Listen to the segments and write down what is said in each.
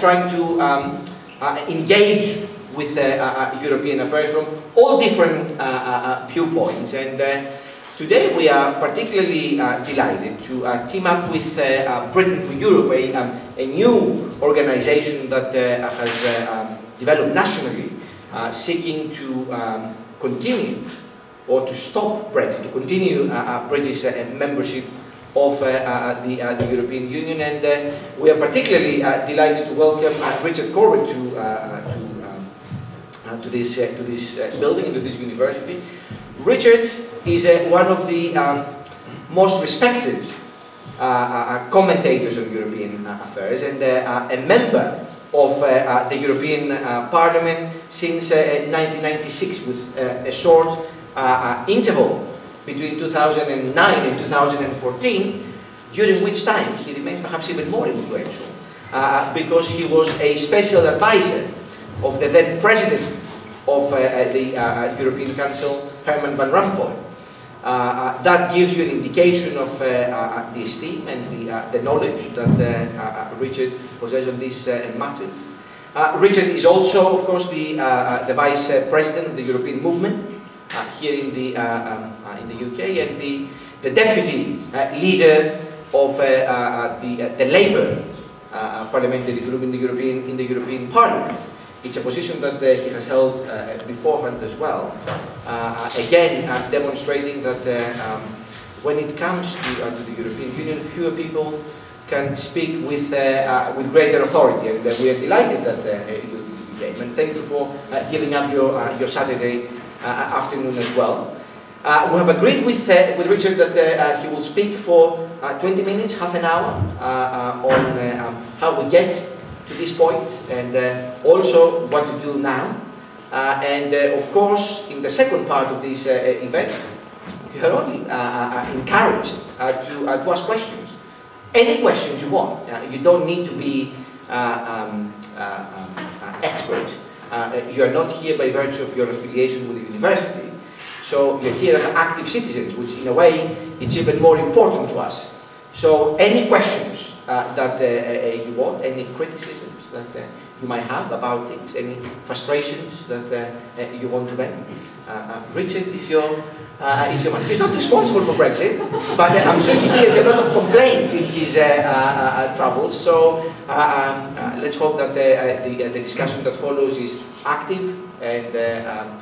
trying to um, uh, engage with uh, uh, European affairs from all different viewpoints. And today we are particularly delighted to team up with Britain for Europe, a, um, a new organization that has um, developed nationally, seeking to um, continue or to stop Brexit, to continue British membership of uh, uh, uh, the, uh, the, European Union and uh, we are particularly uh, delighted to welcome Richard Corbett to, to, um, to this, to this building, to this university. Richard is one of the um, most respected commentators on European affairs and a member of uh, the European uh, Parliament since uh, 1996 with a short interval between 2009 and 2014, during which time he remained perhaps even more influential uh, because he was a special advisor of the then president of uh, uh the uh, uh, European Council, Herman Van Rompuy. Uh, uh that gives you an indication of uh, uh, the esteem and the, the knowledge that Richard possesses on these matters. Richard is also, of course, the, the vice president of the European movement, Uh, here in the, uh, um, uh, in the UK and the, the deputy uh, leader of uh, the, the Labour parliamentary group in the European, in the European Parliament. It's a position that uh, he has held uh, beforehand as well. Uh, again, demonstrating that um, when it comes to, to, the European Union, fewer people can speak with, with greater authority. And we are delighted that you came. And thank you for giving up your, your Saturday uh, Uh, uh, afternoon as well. Uh, we have agreed with, uh, with Richard that uh, he will speak for 20 minutes, half an hour, on um, how we get to this point and also what to do now. and of course, in the second part of this event, you are only encouraged to, to ask questions. Any questions you want. you don't need to be um, um, expert uh, you are not here by virtue of your affiliation with the university. So you're here as active citizens, which in a way it's even more important to us. So any questions uh, that uh, uh you want, any criticisms that uh, you might have about things, any frustrations that uh, you want to vent, Richard is your uh, man. He's not responsible for Brexit, but uh, I'm sure he hears a lot of complaints in his uh, uh, uh travels. So um, let's hope that the, the, discussion that follows is active and um,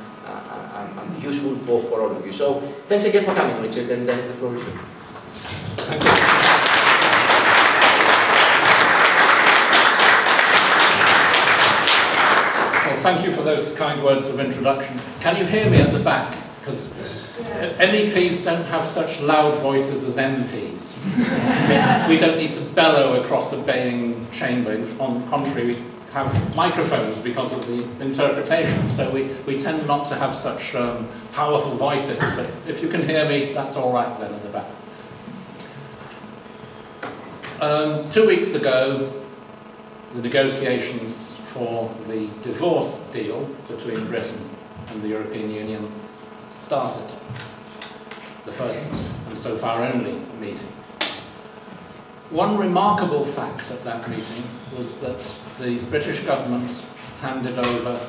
um, useful for, for all of you. So thanks again for coming, Richard, and the floor is yours. Thank you. Well, thank you for those kind words of introduction. Can you hear me at the back? Because MEPs don't have such loud voices as MPs. we don't need to bellow across a baying chamber. On the contrary, we have microphones because of the interpretation, so we, we tend not to have such um, powerful voices, but if you can hear me, that's all right then at the back. Um, two weeks ago, the negotiations for the divorce deal between Britain and the European Union started, the first and so far only meeting. One remarkable fact at that meeting was that the British government handed over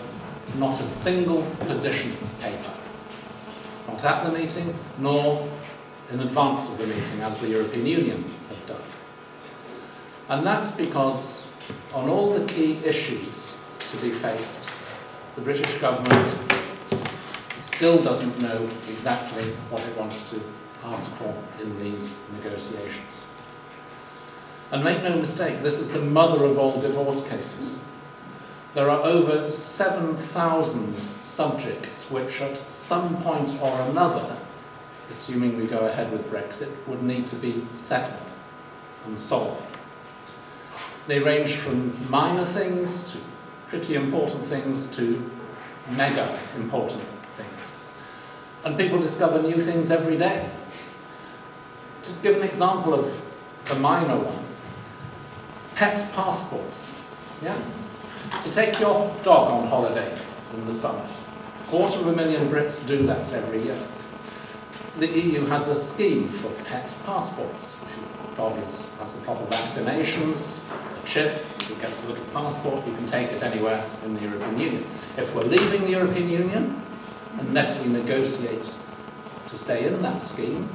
not a single position paper, not at the meeting, nor in advance of the meeting, as the European Union had done. And that's because on all the key issues to be faced, the British government still doesn't know exactly what it wants to ask for in these negotiations. And make no mistake, this is the mother of all divorce cases. There are over 7,000 subjects which at some point or another, assuming we go ahead with Brexit, would need to be settled and solved. They range from minor things to pretty important things to mega important. And people discover new things every day. To give an example of a minor one, pet passports. Yeah? To take your dog on holiday in the summer. A quarter of a million Brits do that every year. The EU has a scheme for pet passports. If your dog is, has the proper vaccinations, a chip, it gets a little passport, you can take it anywhere in the European Union. If we're leaving the European Union, unless we negotiate to stay in that scheme,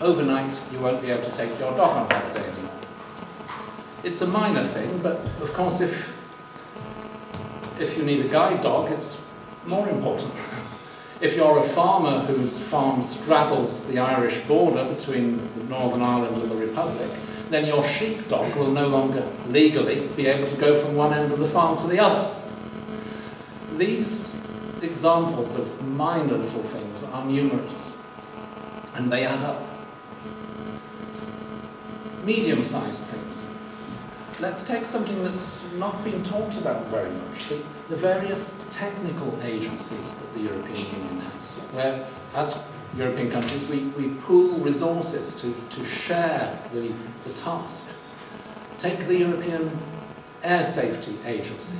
overnight you won't be able to take your dog on holiday anymore. It's a minor thing, but of course if, if you need a guide dog, it's more important. If you're a farmer whose farm straddles the Irish border between Northern Ireland and the Republic, then your sheepdog will no longer legally be able to go from one end of the farm to the other. These examples of minor little things are numerous, and they add up. Medium-sized things. Let's take something that's not been talked about very much, the, the various technical agencies that the European Union has, where as European countries we, we pool resources to, to share the, the task. Take the European Air Safety Agency.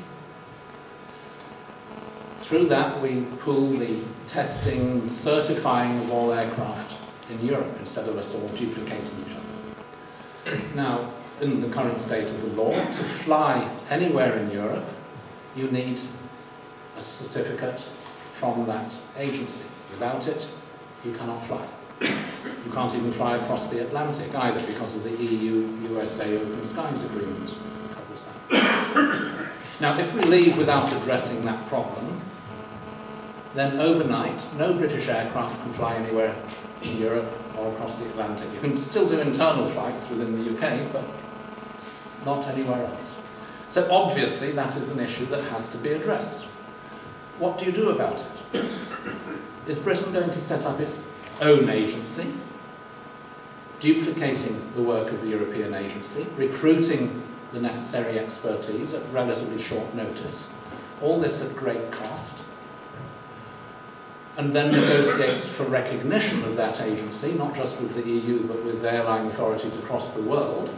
Through that we pool the testing, and certifying of all aircraft in Europe instead of us all duplicating each other. Now, in the current state of the law, to fly anywhere in Europe, you need a certificate from that agency. Without it, you cannot fly. You can't even fly across the Atlantic either because of the EU-USA Open Skies Agreement now, if we leave without addressing that problem, then overnight, no British aircraft can fly anywhere in Europe or across the Atlantic. You can still do internal flights within the UK, but not anywhere else. So obviously that is an issue that has to be addressed. What do you do about it? Is Britain going to set up its own agency, duplicating the work of the European agency, recruiting the necessary expertise at relatively short notice, all this at great cost, and then negotiate for recognition of that agency, not just with the EU, but with airline authorities across the world,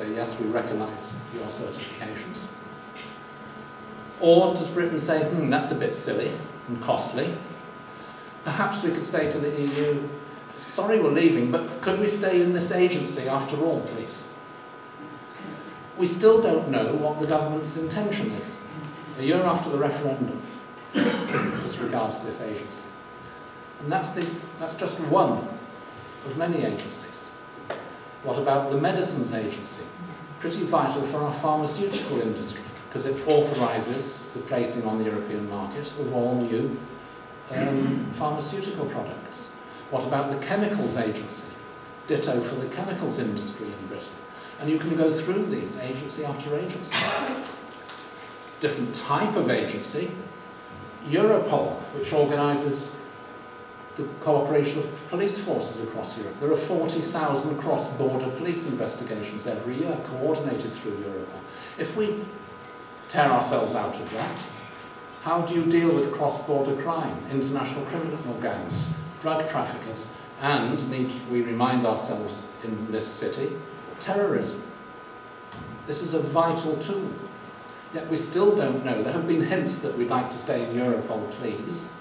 say, yes, we recognise your certifications? Or does Britain say, hmm, that's a bit silly and costly? Perhaps we could say to the EU, sorry we're leaving, but could we stay in this agency after all, please? We still don't know what the government's intention is, a year after the referendum, as regards this agency. And that's, the, that's just one of many agencies. What about the Medicines Agency? Pretty vital for our pharmaceutical industry because it authorises the placing on the European market of all new um, pharmaceutical products. What about the Chemicals Agency? Ditto for the chemicals industry in Britain. And you can go through these agency after agency. Different type of agency. Europol, which organises the cooperation of police forces across Europe. There are 40,000 cross-border police investigations every year coordinated through Europol. If we tear ourselves out of that, how do you deal with cross-border crime, international criminal gangs, drug traffickers, and, need we remind ourselves in this city, terrorism? This is a vital tool. Yet we still don't know. There have been hints that we'd like to stay in Europe, Europol, please.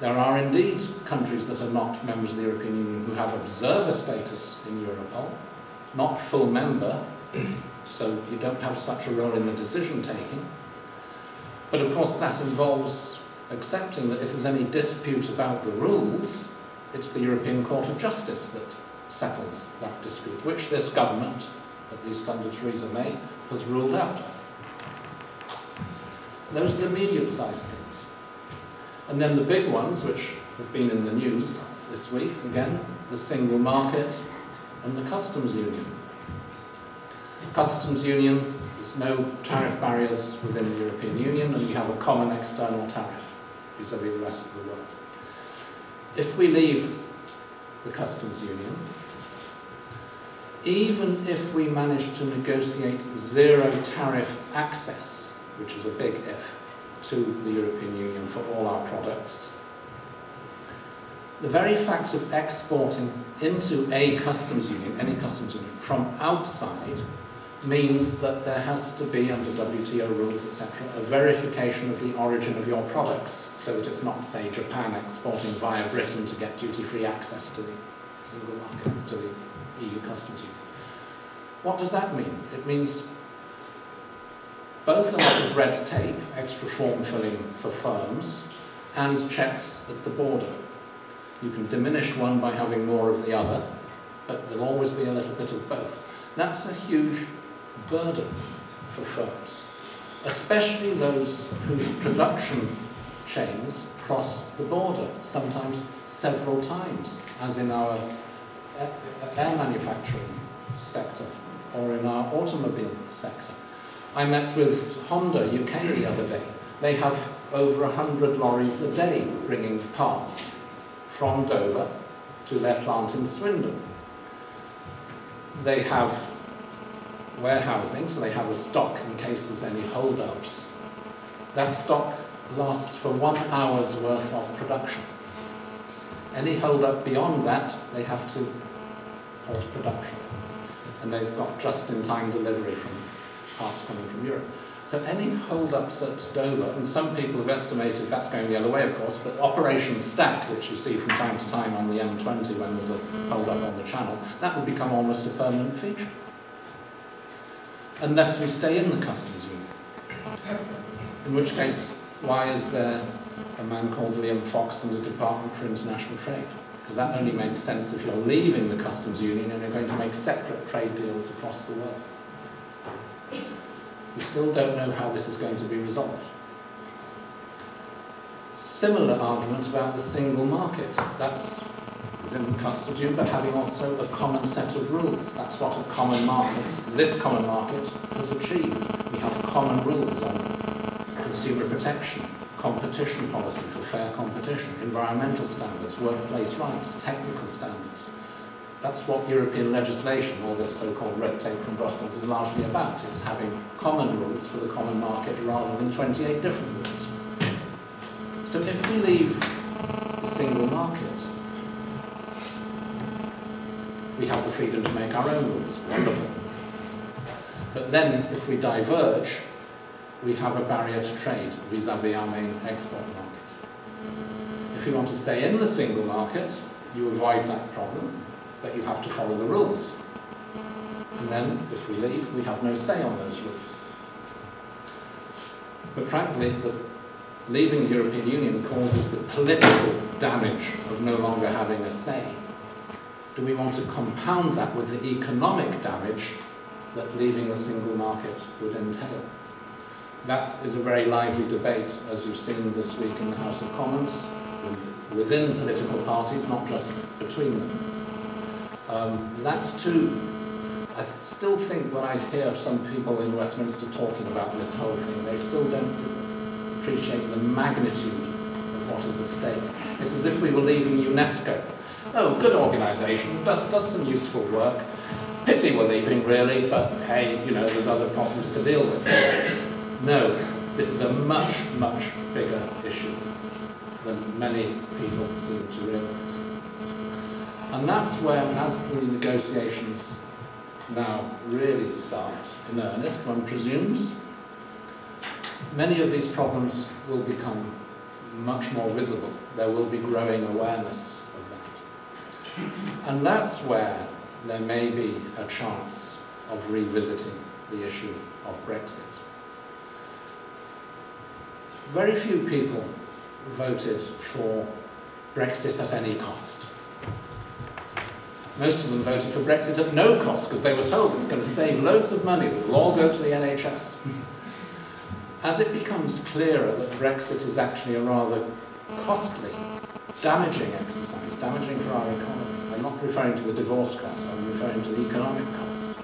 There are indeed countries that are not members of the European Union who have observer status in Europol, oh. not full member, so you don't have such a role in the decision taking. But of course that involves accepting that if there's any dispute about the rules, it's the European Court of Justice that settles that dispute, which this government, at least under Theresa May, has ruled out. Those are the medium-sized things. And then the big ones, which have been in the news this week, again, the single market and the customs union. Customs union, there's no tariff barriers within the European Union and we have a common external tariff vis-à-vis -vis the rest of the world. If we leave the customs union, even if we manage to negotiate zero tariff access, which is a big if, to the European Union for all our products. The very fact of exporting into a customs union, any customs union, from outside means that there has to be, under WTO rules, etc., a verification of the origin of your products, so that it's not, say, Japan exporting via Britain to get duty-free access to the single market, to the EU customs union. What does that mean? It means both a lot of red tape, extra form filling for firms, and checks at the border. You can diminish one by having more of the other, but there'll always be a little bit of both. That's a huge burden for firms, especially those whose production chains cross the border, sometimes several times, as in our uh, uh, air manufacturing sector or in our automobile sector. I met with Honda UK the other day. They have over 100 lorries a day bringing parts from Dover to their plant in Swindon. They have warehousing, so they have a stock in case there's any hold-ups. That stock lasts for one hour's worth of production. Any hold-up beyond that, they have to halt production. And they've got just-in-time delivery from parts coming from Europe. So any hold-ups at Dover, and some people have estimated that's going the other way, of course, but Operation Stack, which you see from time to time on the M20 when there's a hold-up on the channel, that will become almost a permanent feature. Unless we stay in the customs union. In which case, why is there a man called Liam Fox in the Department for International Trade? Because that only makes sense if you're leaving the customs union and you're going to make separate trade deals across the world. We still don't know how this is going to be resolved. Similar argument about the single market. That's within the customs union, but having also a common set of rules. That's what a common market, this common market, has achieved. We have common rules on consumer protection, competition policy for fair competition, environmental standards, workplace rights, technical standards, that's what European legislation, all this so-called red tape from Brussels, is largely about. It's having common rules for the common market rather than 28 different rules. So if we leave the single market, we have the freedom to make our own rules. Wonderful. But then, if we diverge, we have a barrier to trade vis-à-vis -vis our main export market. If you want to stay in the single market, you avoid that problem but you have to follow the rules. And then, if we leave, we have no say on those rules. But frankly, the, leaving the European Union causes the political damage of no longer having a say. Do we want to compound that with the economic damage that leaving the single market would entail? That is a very lively debate, as you've seen this week in the House of Commons, within political parties, not just between them. Um, that too, I still think when I hear some people in Westminster talking about this whole thing, they still don't appreciate the magnitude of what is at stake. It's as if we were leaving UNESCO. Oh, good organisation, does, does some useful work. Pity we're leaving, really, but hey, you know, there's other problems to deal with. No, this is a much, much bigger issue than many people seem to realise. And that's where, as the negotiations now really start in earnest, one presumes, many of these problems will become much more visible. There will be growing awareness of that. And that's where there may be a chance of revisiting the issue of Brexit. Very few people voted for Brexit at any cost. Most of them voted for Brexit at no cost because they were told it's going to save loads of money will all go to the NHS. As it becomes clearer that Brexit is actually a rather costly, damaging exercise, damaging for our economy, I'm not referring to the divorce cost, I'm referring to the economic cost.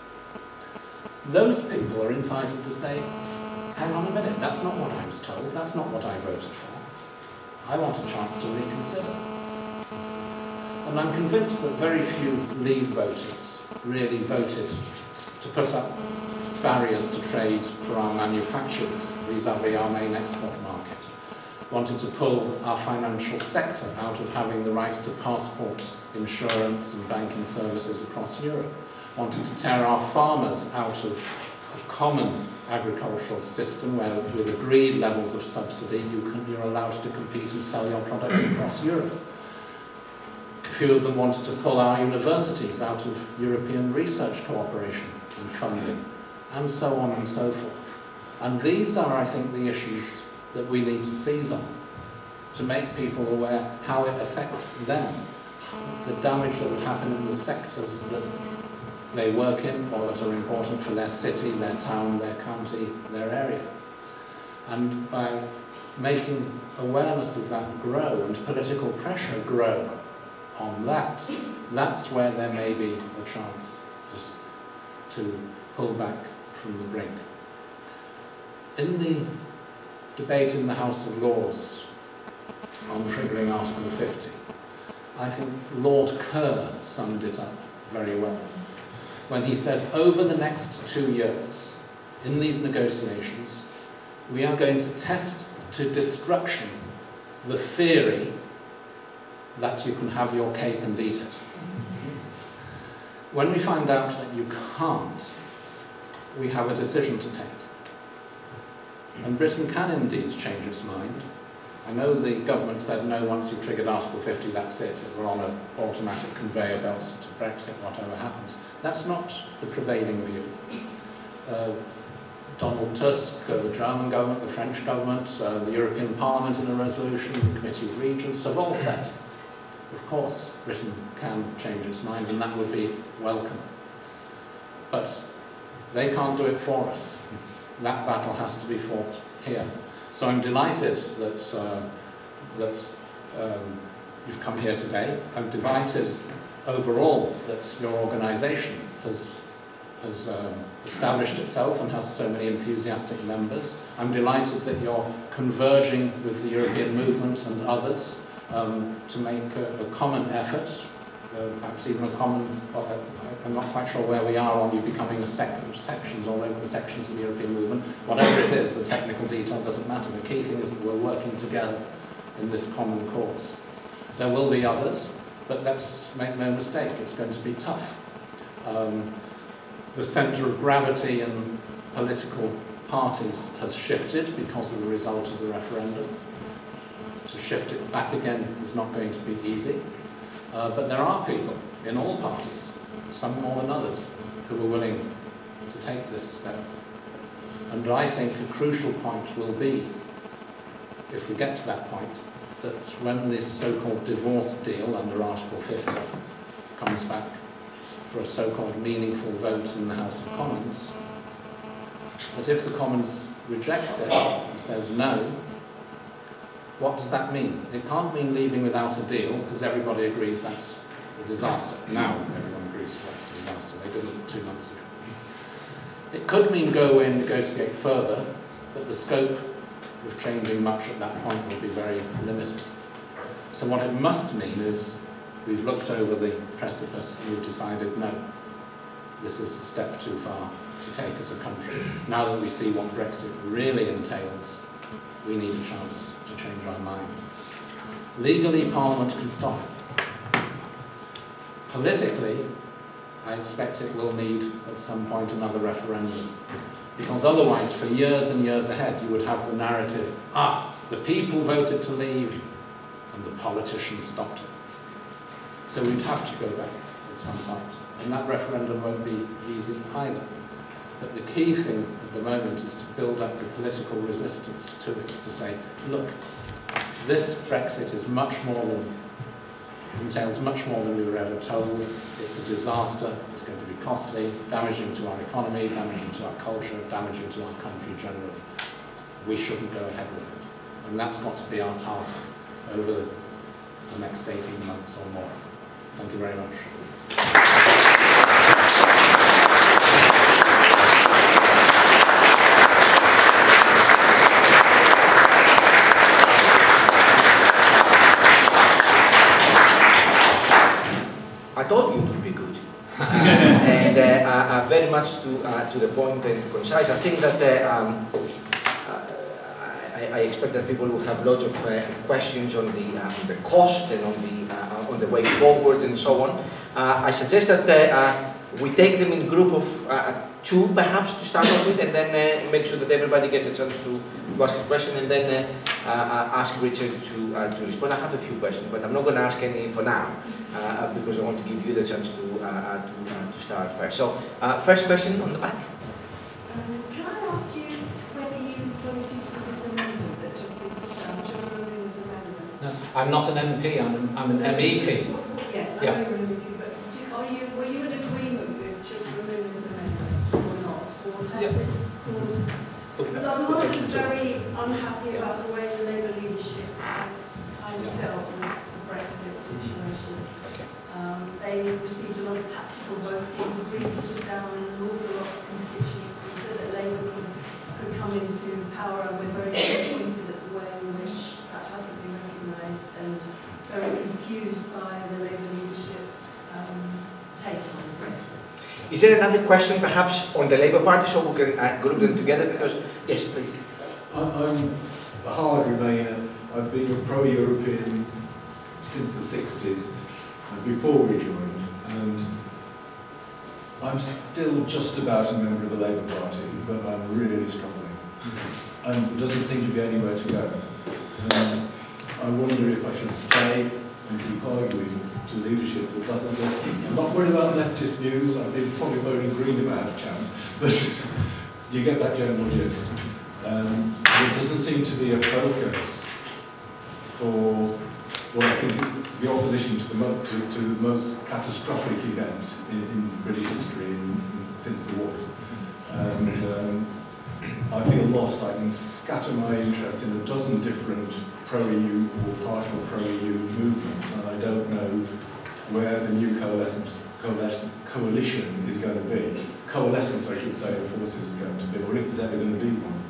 Those people are entitled to say, hang on a minute, that's not what I was told, that's not what I voted for. I want a chance to reconsider. And I'm convinced that very few Leave voters really voted to put up barriers to trade for our manufacturers vis-à-vis -vis our main export market. Wanted to pull our financial sector out of having the right to passport insurance and banking services across Europe. Wanted to tear our farmers out of a common agricultural system where with agreed levels of subsidy you can, you're allowed to compete and sell your products across Europe few of them wanted to pull our universities out of European research cooperation. and funding, and so on and so forth. And these are, I think, the issues that we need to seize on to make people aware how it affects them, the damage that would happen in the sectors that they work in or that are important for their city, their town, their county, their area. And by making awareness of that grow and political pressure grow on that, that's where there may be a chance just to pull back from the brink. In the debate in the House of Lords on triggering Article 50, I think Lord Kerr summed it up very well when he said, over the next two years, in these negotiations, we are going to test to destruction the theory that you can have your cake and eat it. When we find out that you can't, we have a decision to take. And Britain can indeed change its mind. I know the government said no, once you've triggered Article 50, that's it. We're on an automatic conveyor belt to Brexit, whatever happens. That's not the prevailing view. Uh, Donald Tusk, uh, the German government, the French government, uh, the European Parliament in a resolution, the Committee of Regions have all said, of course, Britain can change its mind and that would be welcome. But they can't do it for us. That battle has to be fought here. So I'm delighted that, uh, that um, you've come here today. I'm delighted overall that your organisation has, has um, established itself and has so many enthusiastic members. I'm delighted that you're converging with the European movement and others um, to make a, a common effort, uh, perhaps even a common, well, I'm not quite sure where we are on you becoming a sec sections all over the sections of the European movement. Whatever it is, the technical detail doesn't matter. The key thing is that we're working together in this common cause. There will be others, but let's make no mistake, it's going to be tough. Um, the centre of gravity in political parties has shifted because of the result of the referendum. Shift it back again is not going to be easy. Uh, but there are people in all parties, some more than others, who are willing to take this step. And I think a crucial point will be, if we get to that point, that when this so-called divorce deal under Article 50 comes back for a so-called meaningful vote in the House of Commons, that if the Commons rejects it and says no, what does that mean? It can't mean leaving without a deal, because everybody agrees that's a disaster. Now everyone agrees that's a disaster. They didn't two months ago. It could mean go away and negotiate further, but the scope of changing much at that point will be very limited. So what it must mean is we've looked over the precipice and we've decided no, this is a step too far to take as a country. Now that we see what Brexit really entails, we need a chance change mind. Legally, Parliament can stop it. Politically, I expect it will need at some point another referendum. Because otherwise, for years and years ahead, you would have the narrative, ah, the people voted to leave and the politicians stopped it. So we'd have to go back at some point. And that referendum won't be easy either. But the key thing at the moment is to build up the political resistance to it, to say, look, this Brexit is much more than, entails much more than we were ever told. It's a disaster, it's going to be costly, damaging to our economy, damaging to our culture, damaging to our country generally. We shouldn't go ahead with it. And that's got to be our task over the next 18 months or more. Thank you very much. I told you it would be good. and uh, uh, very much to, uh, to the point and concise. I think that uh, um, uh, I, I, expect that people will have lots of uh, questions on the, on the cost and on the, on the way forward and so on. I suggest that we take them in group of two perhaps to start off with, and then uh, make sure that everybody gets a chance to, to ask a question, and then uh, uh, ask Richard to, uh, to respond. I have a few questions, but I'm not going to ask any for now, uh, because I want to give you the chance to, uh, to, to start first. So, first question on the back. Um, can I ask you whether you voted for this amendment that just been put down, John Rooney's amendment? No, I'm not an MP, I'm, I'm an MEP. Is there another question perhaps on the Labour Party so we can uh, group them together? Because, yes, please. I- I'm a hard Remainer. I've been a pro-European since the 60s, uh, before we joined, and I'm still just about a member of the Labour Party, but I'm really struggling. And there doesn't seem to be anywhere to go. And I wonder if I should stay and keep arguing to leadership that doesn't listen. I'm not worried about leftist views, I've been probably voting green if I had a chance, but you get that general gist. Um, there doesn't seem to be a focus for what I think the opposition to the, mo- to, to the most catastrophic event in, in British history in, in, since the war. And um, I feel lost. I can scatter my interest in a dozen different pro-EU or partial pro-EU movements, and I don't know where the new coalescent, coalescent coalition is going to be. Coalescence, I should say, of forces is going to be, or if there's ever going to be one.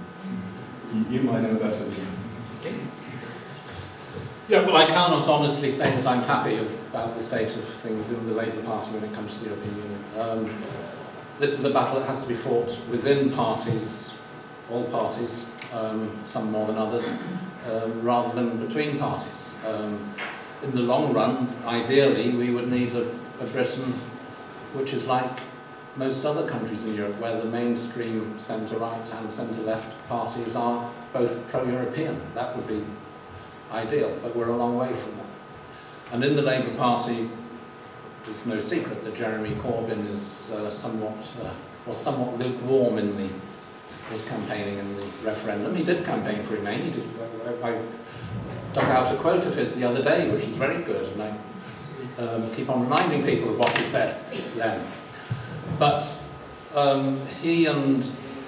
You, you might know better than me. Yeah, well, I cannot honestly say that I'm happy about the state of things in the Labour Party when it comes to the European Union. Um, this is a battle that has to be fought within parties, all parties, um, some more than others, um, rather than between parties. Um, in the long run, ideally, we would need a, a Britain which is like most other countries in Europe, where the mainstream centre-right and centre-left parties are both pro-European. That would be ideal, but we're a long way from that. And in the Labour Party, it's no secret that Jeremy Corbyn is uh, somewhat, uh, was somewhat lukewarm in the, his campaigning in the referendum. He did campaign for Remain. He did, I, dug out a quote of his the other day, which was very good, and I um, keep on reminding people of what he said then. But um, he and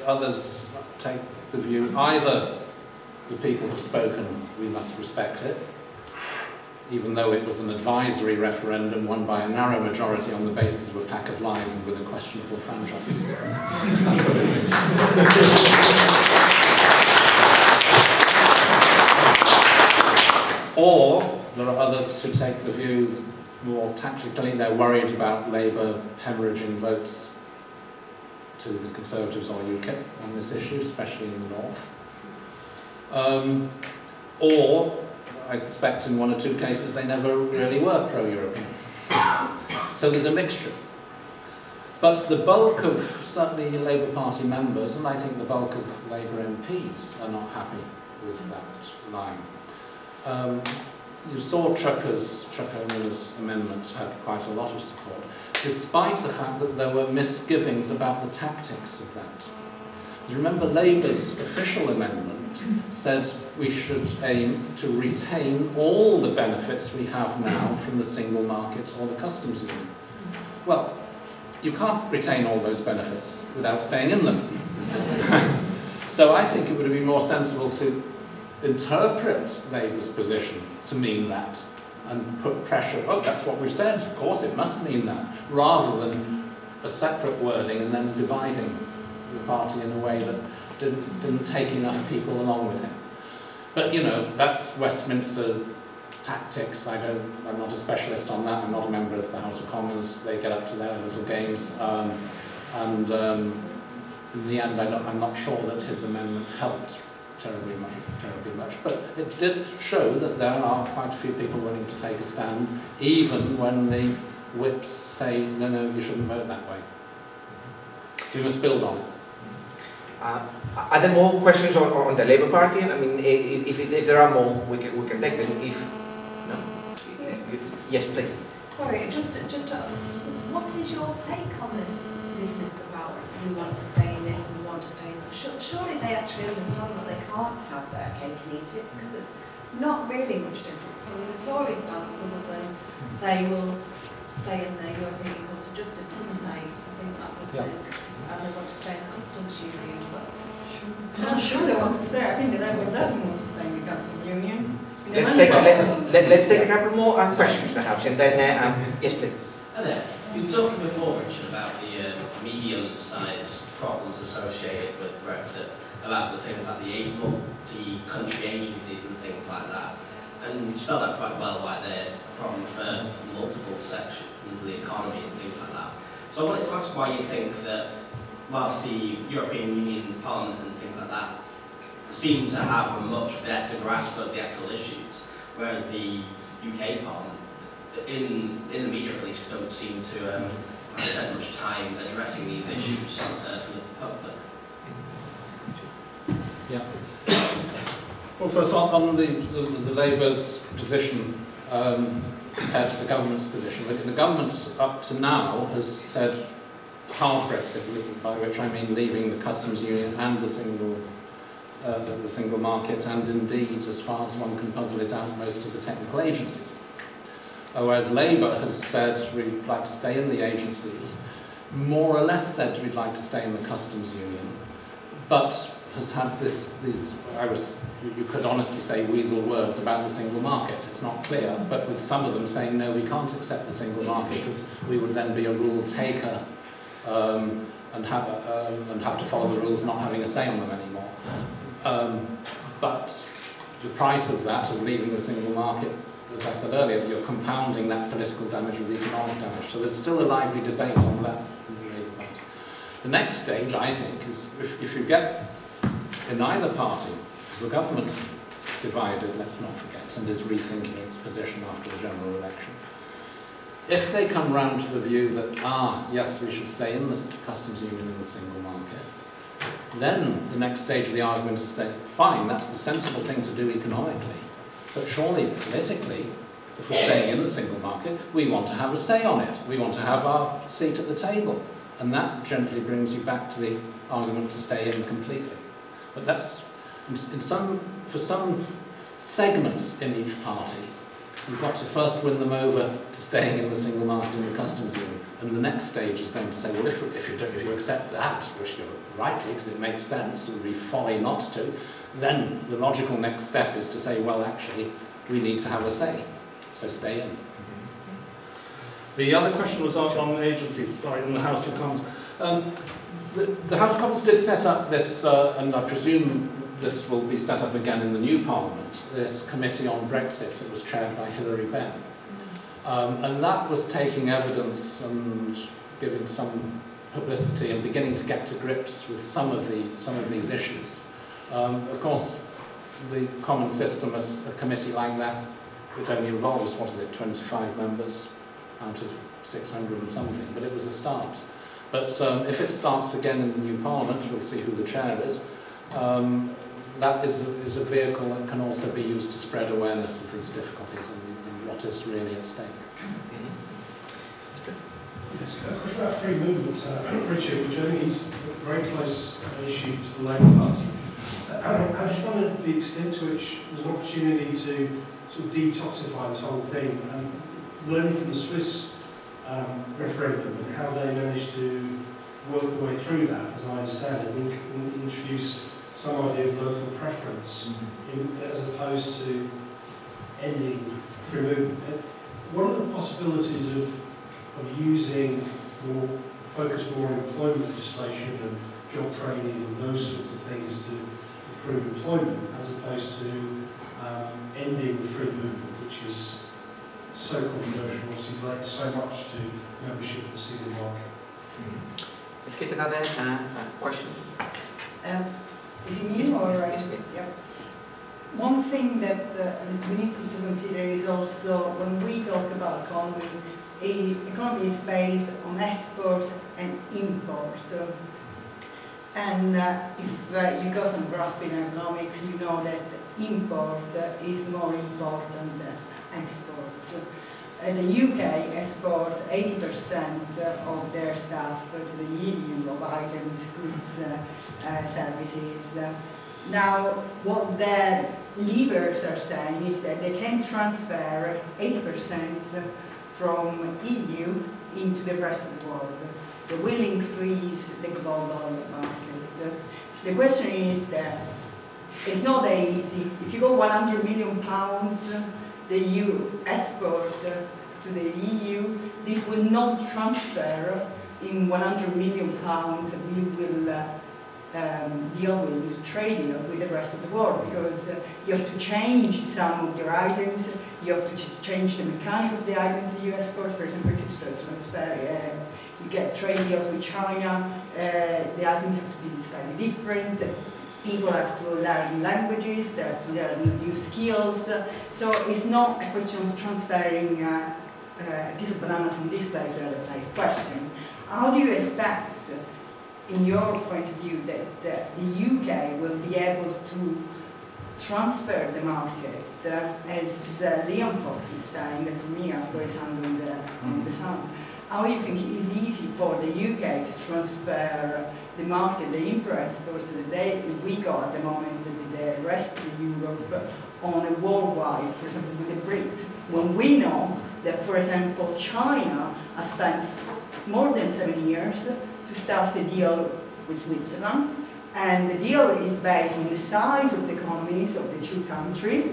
others take the view either the people have spoken, we must respect it, even though it was an advisory referendum won by a narrow majority on the basis of a pack of lies and with a questionable franchise. there are others who take the view more tactically, they're worried about Labour hemorrhaging votes to the Conservatives or UKIP on this issue, especially in the north. Um, or, I suspect in one or two cases, they never really were pro-European. So there's a mixture. But the bulk of, certainly Labour Party members, and I think the bulk of Labour MPs are not happy with that line. Um, you saw Chuka's, Chuka's amendment had quite a lot of support, despite the fact that there were misgivings about the tactics of that. Remember, Labour's official amendment said we should aim to retain all the benefits we have now from the single market or the customs union. Well, you can't retain all those benefits without staying in them. so I think it would be more sensible to interpret Labour's position to mean that and put pressure, oh, that's what we've said, of course it must mean that, rather than a separate wording and then dividing the party in a way that didn't, didn't take enough people along with him. But, you know, that's Westminster tactics. I don't, I'm not a specialist on that. I'm not a member of the House of Commons. They get up to their little games. Um, and um, in the end, I am not sure that his amendment helped terribly much, terribly much. But it did show that there are quite a few people willing to take a stand, even when the whips say, no, no, you shouldn't vote that way. We must build on it. Uh, are there more questions on, on the Labour Party? I mean, if, if, if there are more, we can, we can take them. If no, yes, please. Sorry, just, just, uh, what is your take on this business about we want to stay in this and we stay in that? Su- Surely they actually understand that they can't have their cake and eat it because it's not really much different from the Tory stance other than they will stay in the European Court of Justice, wouldn't they? I think that was Yeah. it. And they want to stay in the customs union, but I'm not sure they want to stay. I think the Labour doesn't want to stay in the customs union. The Let's take possible. let, let, let's take a couple more uh, questions perhaps, and then uh, um, yes, please. Hi there. You talked before, Richard, about the um, medium-sized problems associated with Brexit, about the things like the multi-country agencies and things like that. And you spelled out quite well why they're a problem for multiple sections of the economy and things like that. So I wanted to ask why you think that whilst the European Union Parliament and things like that seem to have a much better grasp of the actual issues, whereas the UK Parliament in, in the media at least, don't seem to um, spent much time addressing these issues uh, for the public. Well, first on, the, the, the Labour's position um, compared to the government's position, the, the government up to now has said hard Brexit, by which I mean leaving the customs union and the single uh, the single market, and indeed, as far as one can puzzle it out, most of the technical agencies. Whereas Labour has said we'd like to stay in the agencies, more or less said we'd like to stay in the customs union, but has had this, these, I was, you- you could honestly say weasel words about the single market. It's not clear, but with some of them saying, no, we can't accept the single market because we would then be a rule taker um, and, have, um, and have to follow the rules, not having a say on them anymore. Um, but the price of that, of leaving the single market, as I said earlier, you're compounding that political damage with economic damage. So there's still a lively debate on that. the The next stage, I think, is if, if you get in either party, because the government's divided, let's not forget, and is rethinking its position after the general election. If they come round to the view that, ah, yes, we should stay in the customs union in the single market, then the next stage of the argument is to say, fine, that's the sensible thing to do economically, but surely politically, if we're staying in the single market, we want to have a say on it. We want to have our seat at the table. And that gently brings you back to the argument to stay in completely. But that's, in some, for some segments in each party, you've got to first win them over to staying in the single market and the customs union. And the next stage is then to say, well, if, if, you, if you accept that, which you're rightly, because it makes sense, it would be folly not to, then the logical next step is to say, well, actually, we need to have a say. So stay in. The other question was on, agencies, sorry, in the House of Commons. Um, the, the House of Commons did set up this, uh, and I presume this will be set up again in the new Parliament, this committee on Brexit that was chaired by Hilary Benn. Um, and that was taking evidence and giving some publicity and beginning to get to grips with some of, the, some of these issues. Um, of course, the common system a committee like that, it only involves, what is it, 25 members out of 600 and something, but it was a start. But um, if it starts again in the new parliament, we'll see who the chair is, um, that is a, is a vehicle that can also be used to spread awareness of these difficulties and, and what is really at stake. Yes, a question about free movements, uh, Richard, which I think is a very close issue to the Labour Party. I just wondered the extent to which there's an opportunity to sort of detoxify this whole thing and learn from the Swiss um, referendum and how they managed to work their way through that, as I understand it, and in- introduce some idea of local preference in, as opposed to ending free movement. Uh, What are the possibilities of of using more, focus more on employment legislation and job training and those sorts of things to improve employment as opposed to um, ending free movement, which is so controversial, obviously relates so much to membership of the single market. Let's get another uh, uh, question. Um, is it me or? Yes, yes. yeah. One thing that uh, we need to consider is also when we talk about economy, the economy is based on export and import. And uh, if uh, you got some grasp in economics, you know that import uh, is more important than exports. The UK exports 80% of their stuff to the EU of items, goods, uh, uh, services. Now, what the Leavers are saying is that they can transfer 80% from EU into the rest of the world. They will increase the global market. The question is that it's not that easy. If you go 100 million pounds, the EU export to the EU, this will not transfer in 100 million pounds. We will uh, um, deal with, trade with the rest of the world because uh, you have to change some of your items, you have to ch change the mechanic of the items that you export. For example, if you transfer, uh, trade deals with China, uh, the items have to be slightly different. People have to learn languages, they have to learn new skills. So it's not a question of transferring uh, uh, a piece of banana from this place to another place. Question, how do you expect in your point of view, that the UK will be able to transfer the market, as Liam Fox is saying, that for me, as is handling the, mm. the sun. How do you think it is easy for the UK to transfer the market, the import that they, we got at the moment the rest of Europe on a worldwide, for example, with the BRICS, when we know that, for example, China has spent more than seven years to start a deal with Switzerland. And the deal is based on the size of the economies of the two countries,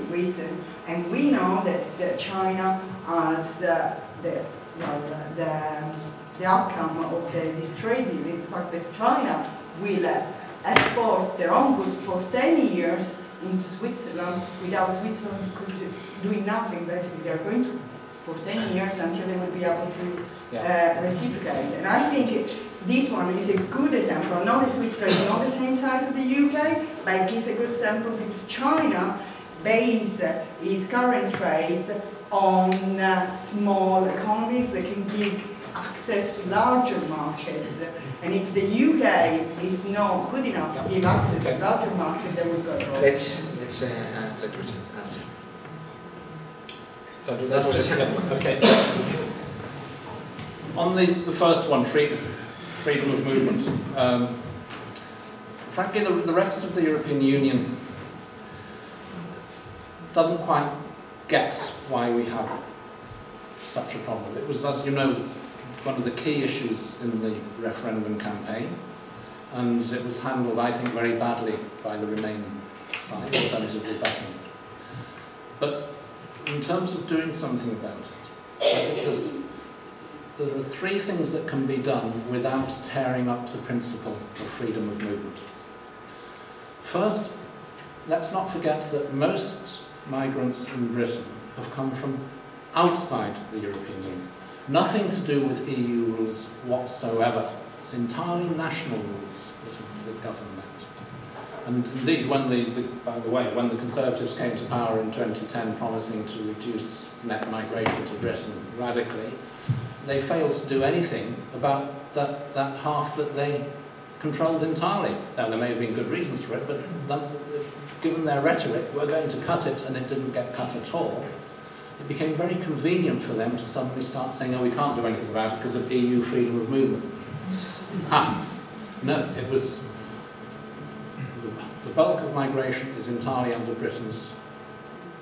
and we know that, China has uh, the, well, the, the outcome of the, this trade deal is the fact that China will uh, export their own goods for 10 years into Switzerland without Switzerland doing nothing. Basically, they're going to for 10 years until they will be able to uh, reciprocate. And I think it, this one is a good example. Now that Switzerland is not the same size of the UK, but it gives a good example because China based its current trades on uh, small economies that can give access to larger markets. And if the UK is not good enough to give access to larger markets, then we've got a Let's, let's uh, uh, let Richard answer. That's just, okay. On the, the first one, freedom, freedom of movement, um, frankly, the, the rest of the European Union doesn't quite get why we have such a problem. It was, as you know, one of the key issues in the referendum campaign, and it was handled, I think, very badly by the Remain side in terms of rebutting it. But in terms of doing something about it, I think there are three things that can be done without tearing up the principle of freedom of movement. First, let's not forget that most migrants in Britain have come from outside the European Union. Nothing to do with EU rules whatsoever. It's entirely national rules that govern that. and indeed, when the, the, by the way, when the Conservatives came to power in 2010 promising to reduce net migration to Britain radically, they failed to do anything about that, that half that they controlled entirely. Now, there may have been good reasons for it, but given their rhetoric, we're going to cut it, and it didn't get cut at all. It became very convenient for them to suddenly start saying, oh, we can't do anything about it because of EU freedom of movement. Ha! No, it was the bulk of migration is entirely under Britain's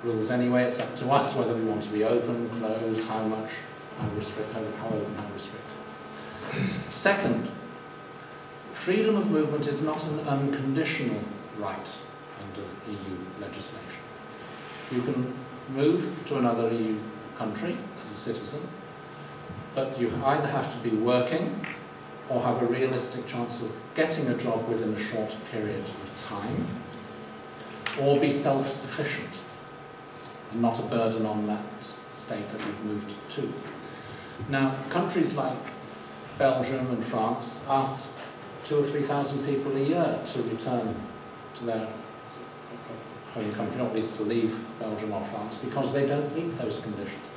rules anyway. It's up to us whether we want to be open, closed, how much, how, restrict, how, how open, how restrict. Second, freedom of movement is not an unconditional right under EU legislation. You can move to another EU country as a citizen, but you either have to be working or have a realistic chance of getting a job within a short period of time, or be self-sufficient and not a burden on that state that you've moved to. Now, countries like Belgium and France ask two or three thousand people a year to return to their home country, not least to leave Belgium or France, because they don't meet those conditions.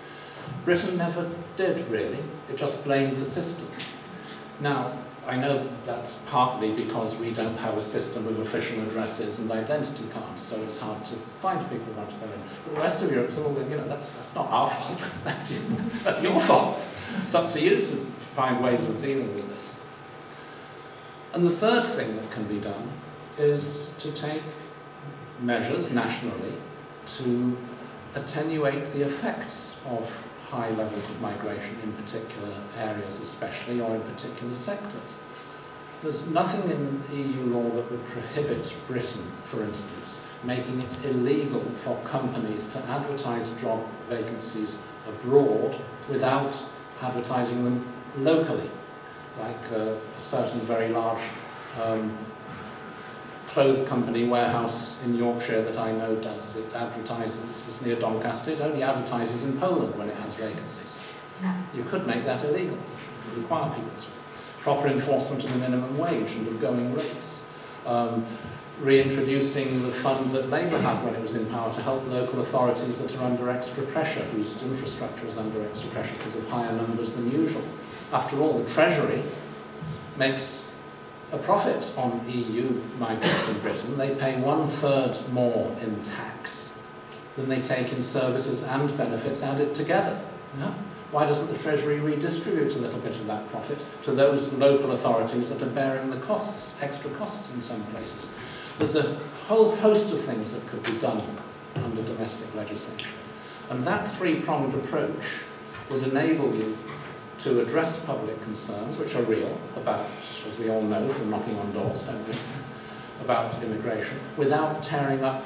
Britain never did, really. It just blamed the system. Now, I know that's partly because we don't have a system of official addresses and identity cards, so it's hard to find people once they're in. But the rest of Europe's all, you know, that's, that's not our fault, that's, that's your fault. It's up to you to find ways of dealing with this. And the third thing that can be done is to take measures nationally to attenuate the effects of high levels of migration in particular areas especially or in particular sectors. There's nothing in EU law that would prohibit Britain, for instance, making it illegal for companies to advertise job vacancies abroad without advertising them locally, like uh, a certain very large um, clothes company warehouse in Yorkshire that I know does. It advertises, it's near Doncaster, it only advertises in Poland when it has vacancies. You could make that illegal, require people to. Proper enforcement of the minimum wage and of going rates. Um, reintroducing the fund that Labour had when it was in power to help local authorities that are under extra pressure, whose infrastructure is under extra pressure because of higher numbers than usual. After all, the Treasury makes a profit on EU migrants in Britain. They pay one third more in tax than they take in services and benefits added together. Yeah? Why doesn't the Treasury redistribute a little bit of that profit to those local authorities that are bearing the costs, extra costs in some places? There's a whole host of things that could be done under domestic legislation. And that three-pronged approach would enable you to address public concerns, which are real, about, as we all know from knocking on doors, don't we, about immigration, without tearing up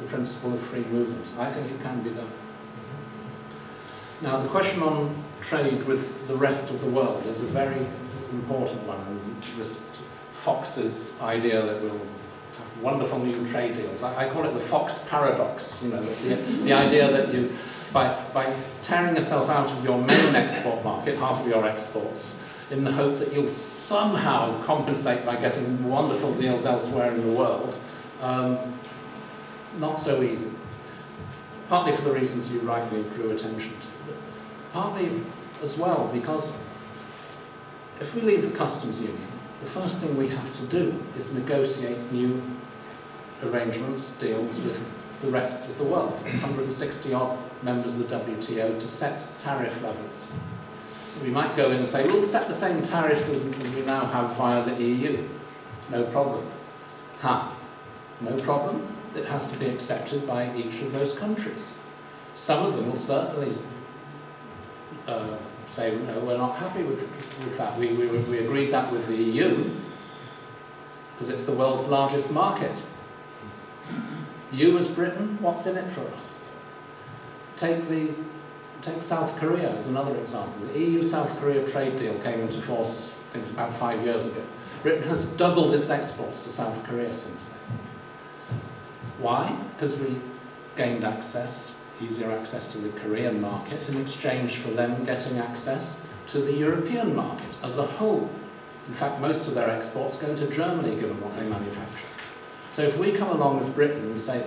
the principle of free movement. I think it can be done. Now, the question on trade with the rest of the world is a very important one. And this Fox's idea that we'll wonderful new trade deals. I, I call it the Fox paradox, you know, the, the idea that you by, by tearing yourself out of your main export market, half of your exports, in the hope that you'll somehow compensate by getting wonderful deals elsewhere in the world. Um, not so easy. Partly for the reasons you rightly drew attention to, but partly as well because if we leave the customs union, the first thing we have to do is negotiate new arrangements, deals with the rest of the world, 160 odd members of the WTO, to set tariff levels. We might go in and say, we'll set the same tariffs as, we now have via the EU. No problem. Ha, no problem. It has to be accepted by each of those countries. Some of them will certainly uh, say, no, we're not happy with, with that. We, we, we agreed that with the EU, because it's the world's largest market. You as Britain, what's in it for us? Take, the, take South Korea as another example. The EU-South Korea trade deal came into force, I think about five years ago. Britain has doubled its exports to South Korea since then. Why? Because we gained access, easier access to the Korean market in exchange for them getting access to the European market as a whole. In fact, most of their exports go to Germany, given what they manufacture. So if we come along as Britain and say,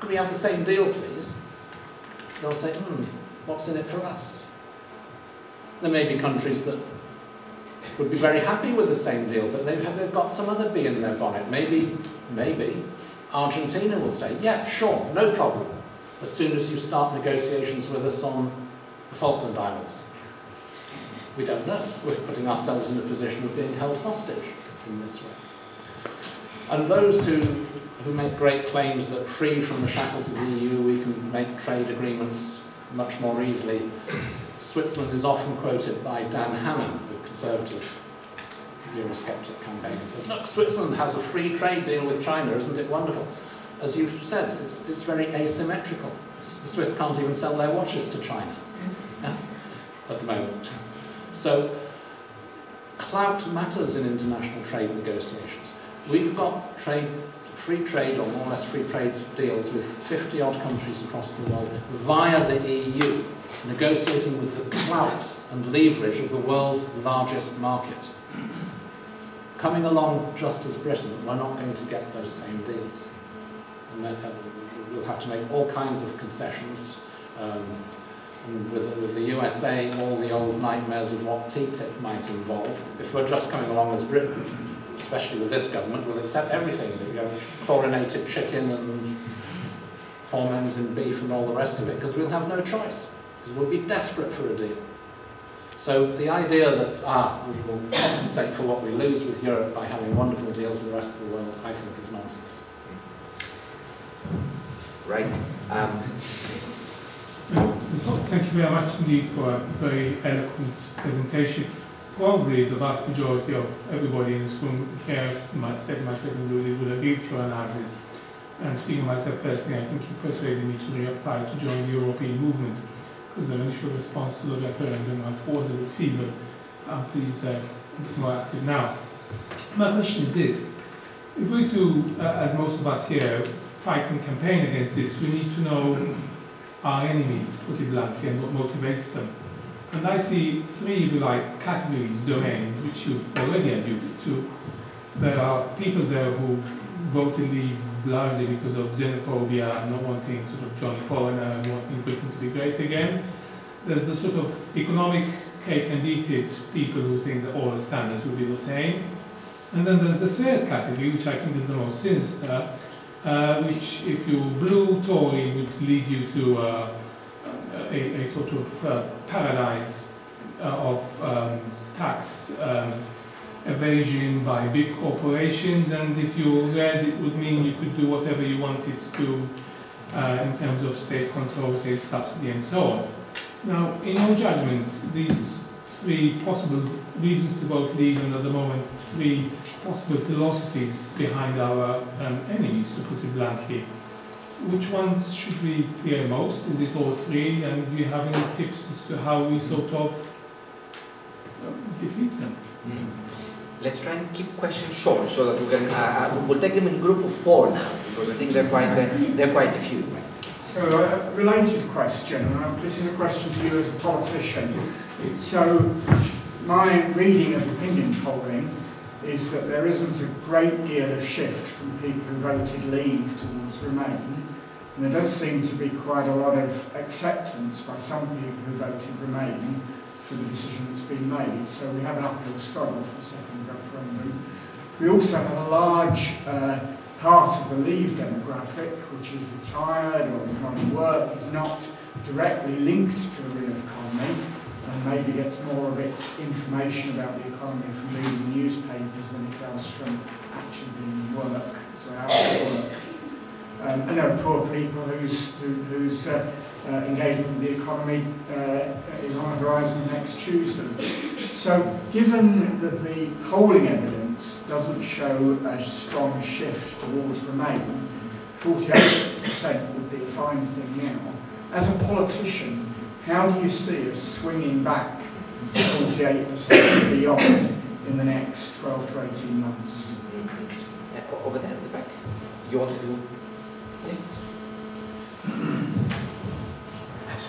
could we have the same deal, please? They'll say, hmm, what's in it for us? There may be countries that would be very happy with the same deal, but they've, they've got some other bee in their bonnet. Maybe, maybe, Argentina will say, yeah, sure, no problem, as soon as you start negotiations with us on the Falkland Islands. We don't know. We're putting ourselves in a position of being held hostage in this way. And those who, who make great claims that free from the shackles of the EU we can make trade agreements much more easily, Switzerland is often quoted by Dan Hannan, the Conservative Eurosceptic campaigner, says, look, Switzerland has a free trade deal with China, isn't it wonderful? As you've said, it's, it's very asymmetrical. The Swiss can't even sell their watches to China at the moment. So, clout matters in international trade negotiations. We've got trade, free trade or more or less free trade deals with 50 odd countries across the world via the EU, negotiating with the clout and leverage of the world's largest market. Coming along just as Britain, we're not going to get those same deals. And uh, we'll have to make all kinds of concessions, um, And with, with the USA, all the old nightmares of what TTIP might involve. If we're just coming along as Britain, especially with this government, we'll accept everything, you know, chlorinated chicken and hormones in beef and all the rest of it, because we'll have no choice, because we'll be desperate for a deal. So the idea that, ah, we will compensate for what we lose with Europe by having wonderful deals with the rest of the world, I think is nonsense. Right? Um, Thank you very much indeed for a very eloquent presentation. Probably the vast majority of everybody in this room here, myself, myself included, will agree to your analysis. And speaking myself personally, I think you persuaded me to reapply to join the European movement because the initial response to the referendum was a bit feeble. I'm pleased that I'm more active now. My question is this. If we do, uh, as most of us here, fight and campaign against this, we need to know our enemy, put it bluntly, and what motivates them. And I see three, if you like, categories, domains, which you've already alluded to. There are people there who vote in Leave largely because of xenophobia, not wanting sort of Johnny Foreigner wanting Britain to be great again. There's the sort of economic cake and eat it people who think that all standards will be the same. And then there's the third category, which I think is the most sinister, uh, which if you blue Tory would lead you to uh, a, a sort of uh, paradise uh, of um, tax um, evasion by big corporations, and if you red, it would mean you could do whatever you wanted to uh, in terms of state control, state subsidy, and so on. Now, in your judgment, these three possible reasons to vote Leave, and at the moment, three possible philosophies behind our um, enemies, to put it bluntly. Which ones should we fear most? Is it all three? And do you have any tips as to how we sort of um, defeat them? mm. Let's try and keep questions short so that we can. Uh, uh, we'll take them in group of four now because I think they're quite uh, they're quite a few. So a related question, uh, this is a question to you as a politician. So my reading of opinion polling is that there isn't a great deal of shift from people who voted Leave towards Remain. And there does seem to be quite a lot of acceptance by some people who voted Remain for the decision that's been made. So we have an uphill struggle for a second referendum. We also have a large uh, part of the Leave demographic, which is retired or not work, is not directly linked to the real economy and maybe gets more of its information about the economy from reading newspapers than it does from actually doing work, so out of work. Um, and there are poor people whose, who, whose uh, uh, engagement with the economy uh, is on the horizon next Tuesday. So given that the polling evidence doesn't show a strong shift towards Remain, 48% would be a fine thing now. As a politician, how do you see us swinging back to 48% beyond in the next 12 to 18 months? Over there at the back. You want to do?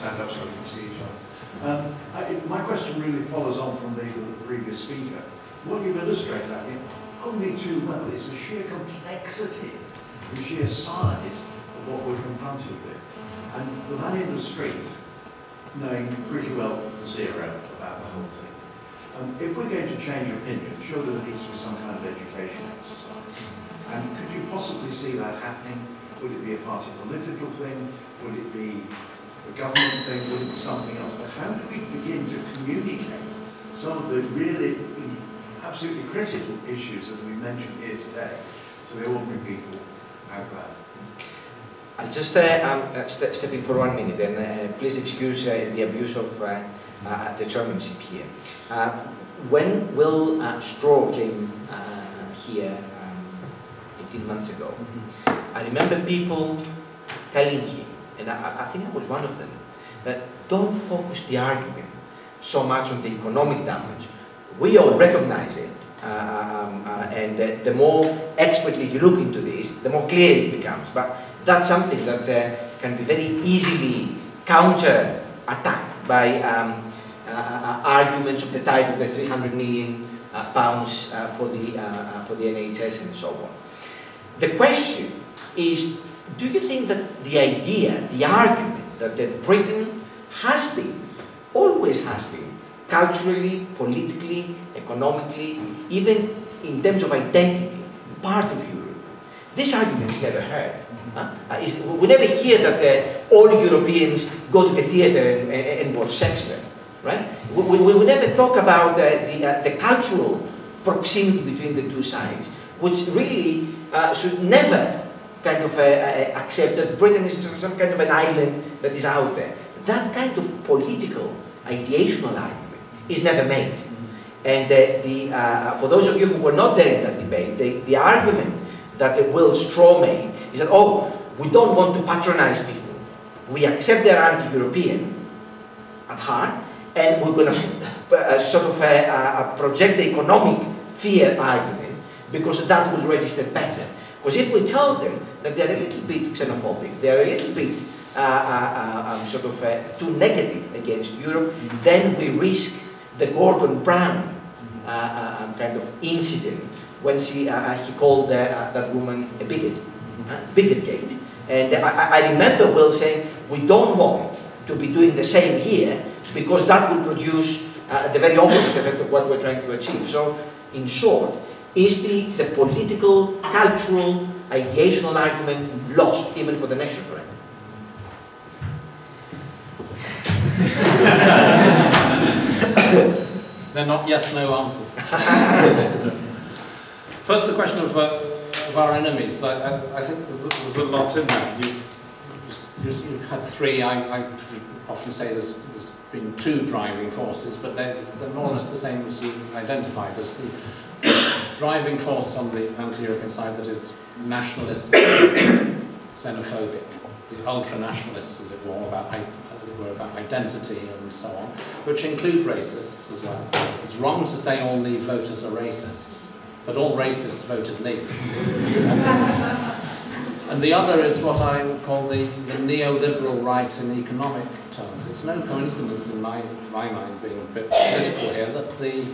stand up so we can see each other. Um, I, my question really follows on from the, the previous speaker. What you've illustrated, I think, only too well is the sheer complexity, the sheer size of what we're confronted with. And the man in the street, knowing pretty well zero about the whole thing. Um, if we're going to change opinion, surely there needs to be some kind of education exercise. And could you possibly see that happening? Would it be a party political thing? Would it be a government thing? Would it be something else? But how do we begin to communicate some of the really absolutely critical issues that we mentioned here today to the ordinary people out there? I'll just uh, um, uh, st step in for one minute and uh, please excuse uh, the abuse of the chairmanship here. Uh, when Will uh, Straw came uh, here um, 18 months ago, I remember people telling him, and I, I think I was one of them, that don't focus the argument so much on the economic damage. We all recognize it, uh, um, uh, and uh, the more expertly you look into this, the more clear it becomes. But that's something that uh, can be very easily counter-attacked by um, uh, uh, arguments of the type of the 300 million uh, pounds uh, for, the, uh, uh, for the NHS and so on. The question is, do you think that the idea, the argument that uh, Britain has been, always has been, culturally, politically, economically, even in terms of identity, part of Europe. This argument is never heard. Uh, we never hear that uh, all Europeans go to the theatre and, and, and watch Shakespeare, right? We, we, we never talk about uh, the, uh, the cultural proximity between the two sides, which really uh, should never kind of uh, accept that Britain is some kind of an island that is out there. That kind of political, ideational argument is never made. And the, for those of you who were not there in that debate, the, the argument that it Will Straw made is that, oh, we don't want to patronize people. We accept they're anti-European at heart, and we're going to uh, sort of uh, uh, project the economic fear argument because that will register better. Because if we tell them that they're a little bit xenophobic, they're a little bit uh, uh, um, sort of uh, too negative against Europe, mm -hmm. then we risk the Gordon Brown um, kind of incident when she, he called that woman a bigot uh, bigot gate. And I, I remember Will saying, we don't want to be doing the same here because that will produce uh, the very opposite effect of what we're trying to achieve. So, in short, is the, the political, cultural, ideational argument lost even for the next referendum? They're not yes-no answers. First, the question of uh, of our enemies. I, I, I think there's, there's, a lot in that. You, you, you've had three, I, I often say there's, there's been two driving forces, but they're, they're more or less the same as you identified. There's the driving force on the anti-European side that is nationalist, xenophobic, the ultra-nationalists, as it were, about as it were, about identity and so on, which include racists as well. It's wrong to say all Leave voters are racists but all racists voted Leave. and the other is what I would call the, the neoliberal right in economic terms. It's no coincidence in my, my mind, being a bit political here, that the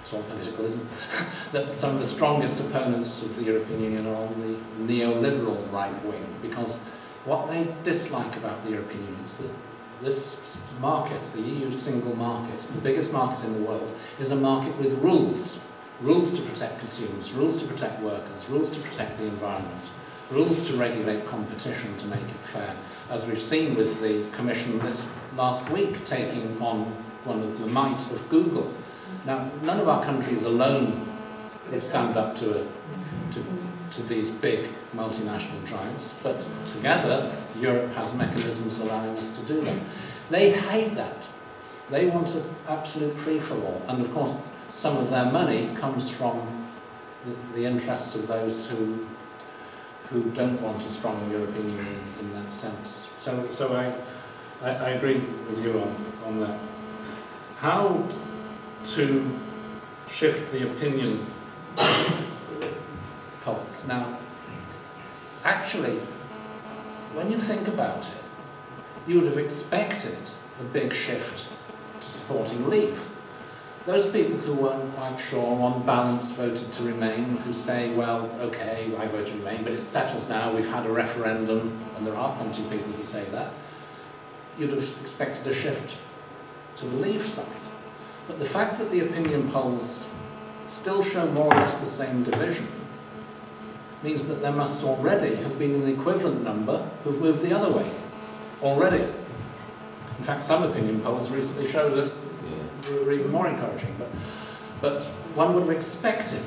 it's all political, isn't that some of the strongest opponents of the European Union are on the neoliberal right wing, because what they dislike about the European Union is that this market, the EU single market, the biggest market in the world, is a market with rules rules to protect consumers, rules to protect workers, rules to protect the environment, rules to regulate competition to make it fair, as we've seen with the Commission this last week taking on one of the might of Google. Now, none of our countries alone would stand up to, a, to, to these big multinational giants, but together Europe has mechanisms allowing us to do that. They hate that. They want an absolute free-for-all, and of course some of their money comes from the, the interests of those who who don't want a strong European Union in that sense. So, so I, I, I agree with you on, on that. How to shift the opinion polls. Now, actually, when you think about it, you would have expected a big shift to supporting Leave. Those people who weren't quite sure, on balance, voted to remain, who say, well, okay, I voted to remain, but it's settled now, we've had a referendum, and there are plenty of people who say that, you'd have expected a shift to the Leave side. But the fact that the opinion polls still show more or less the same division means that there must already have been an equivalent number who've moved the other way, already. In fact, some opinion polls recently showed that were even more encouraging. But, but one would have expected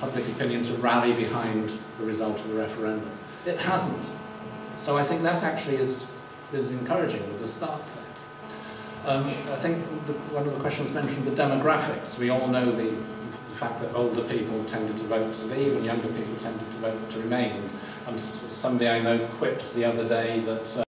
public opinion to rally behind the result of the referendum. It hasn't. So I think that actually is, is encouraging as a start there. Um, I think the, one of the questions mentioned the demographics. We all know the, the fact that older people tended to vote to leave and younger people tended to vote to remain. And somebody I know quipped the other day that uh,